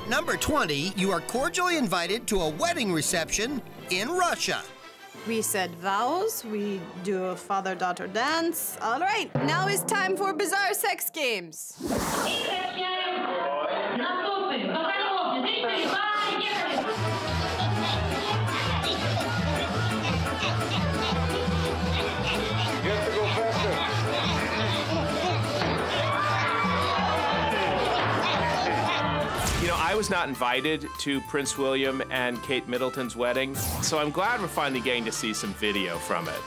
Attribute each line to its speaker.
Speaker 1: At number 20, you are cordially invited to a wedding reception in Russia.
Speaker 2: We said vows, we do a father daughter dance. All right, now it's time for bizarre sex games.
Speaker 3: I was not invited to Prince William and Kate Middleton's wedding, so I'm glad we're finally getting to see some video from it.